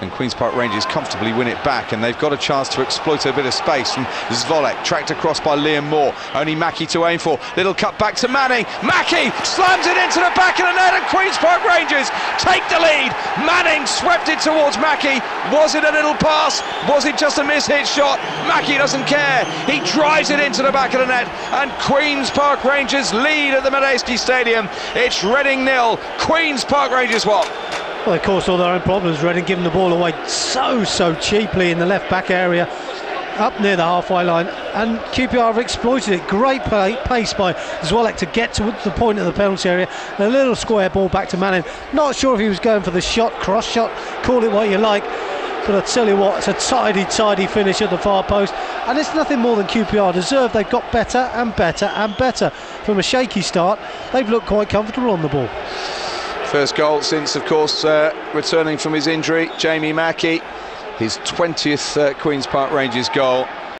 and Queen's Park Rangers comfortably win it back and they've got a chance to exploit a bit of space from Wszolek tracked across by Liam Moore. Only Mackie to aim for. Little cut back to Manning. Mackie slams it into the back of the net and Queen's Park Rangers take the lead. Manning swept it towards Mackie. Was it a little pass? Was it just a miss-hit shot? Mackie doesn't care. He drives it into the back of the net and Queen's Park Rangers lead at the Madejski Stadium. It's Reading nil Queen's Park Rangers one well, of course, all their own problems. Reading giving the ball away so, so cheaply in the left back area, up near the halfway line, and QPR have exploited it. Great play, pace by Wszolek to get to the point of the penalty area. A little square ball back to Manning. Not sure if he was going for the shot, cross shot, call it what you like. But I tell you what, it's a tidy, tidy finish at the far post, and it's nothing more than QPR deserve. They've got better and better and better. From a shaky start, they've looked quite comfortable on the ball. First goal since, of course, uh, returning from his injury, Jamie Mackie. His 20th uh, Queen's Park Rangers goal